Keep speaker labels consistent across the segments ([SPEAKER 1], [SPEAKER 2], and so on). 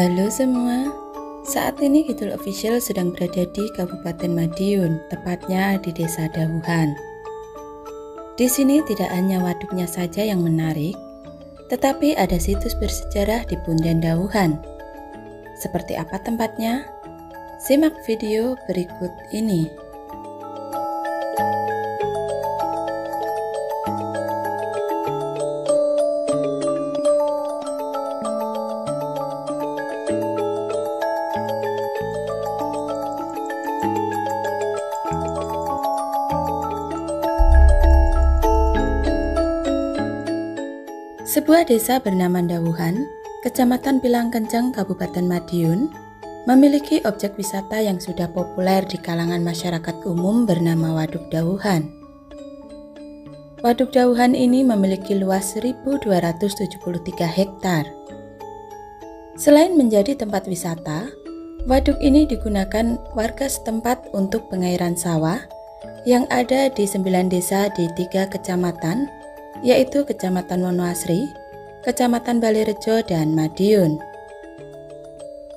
[SPEAKER 1] Halo semua, saat ini Kidul Official sedang berada di Kabupaten Madiun, tepatnya di Desa Dawuhan. Di sini tidak hanya waduknya saja yang menarik, tetapi ada situs bersejarah di Punden Dawuhan. Seperti apa tempatnya? Simak video berikut ini. Sebuah desa bernama Dawuhan, Kecamatan Pilang Kenceng, Kabupaten Madiun, memiliki objek wisata yang sudah populer di kalangan masyarakat umum bernama Waduk Dawuhan. Waduk Dawuhan ini memiliki luas 1273 hektar. Selain menjadi tempat wisata, waduk ini digunakan warga setempat untuk pengairan sawah yang ada di sembilan desa di tiga kecamatan yaitu Kecamatan Wonoasri, Kecamatan Balirejo, dan Madiun.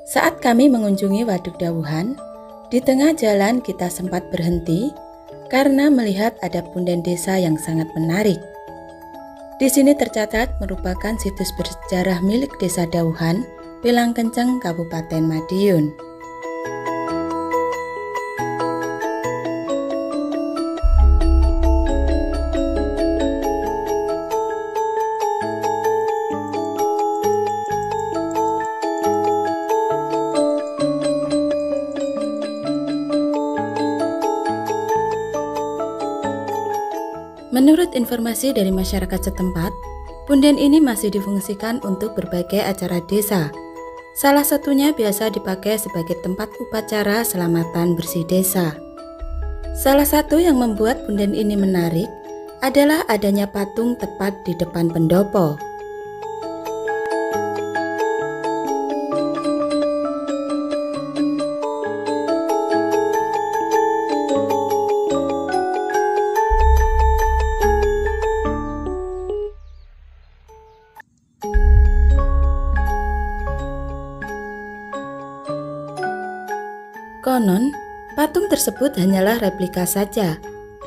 [SPEAKER 1] Saat kami mengunjungi Waduk Dawuhan, di tengah jalan kita sempat berhenti karena melihat ada punden desa yang sangat menarik. Di sini tercatat merupakan situs bersejarah milik Desa Dawuhan, Pilang Kenceng, Kabupaten Madiun. Informasi dari masyarakat setempat, punden ini masih difungsikan untuk berbagai acara desa. Salah satunya biasa dipakai sebagai tempat upacara selamatan bersih desa. Salah satu yang membuat punden ini menarik adalah adanya patung tepat di depan pendopo. Patung tersebut hanyalah replika saja,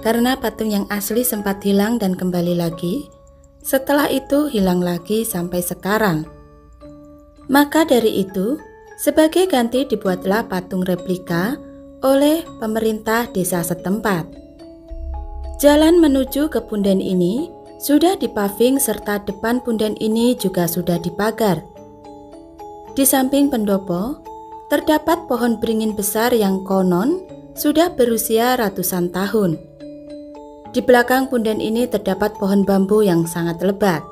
[SPEAKER 1] karena patung yang asli sempat hilang dan kembali lagi. Setelah itu, hilang lagi sampai sekarang. Maka dari itu, sebagai ganti dibuatlah patung replika oleh pemerintah desa setempat. Jalan menuju ke punden ini sudah dipaving serta depan punden ini juga sudah dipagar. Di samping pendopo, terdapat pohon beringin besar yang konon sudah berusia ratusan tahun. Di belakang punden ini terdapat pohon bambu yang sangat lebat.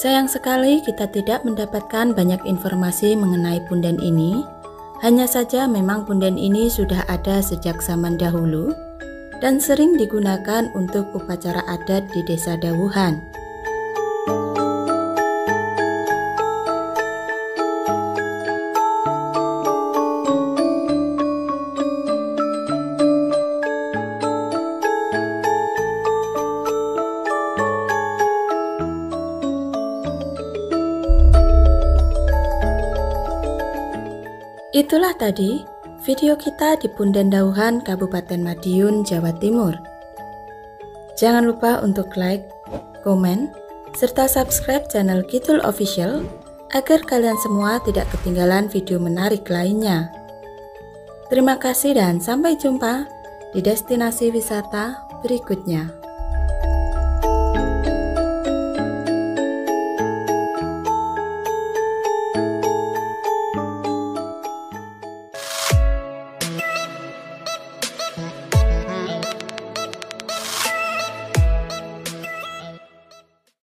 [SPEAKER 1] Sayang sekali kita tidak mendapatkan banyak informasi mengenai punden ini. Hanya saja memang punden ini sudah ada sejak zaman dahulu dan sering digunakan untuk upacara adat di desa Dawuhan. Itulah tadi video kita di Punden Dauhan, Kabupaten Madiun, Jawa Timur. Jangan lupa untuk like, komen, serta subscribe channel Kidul Official agar kalian semua tidak ketinggalan video menarik lainnya. Terima kasih dan sampai jumpa di destinasi wisata berikutnya.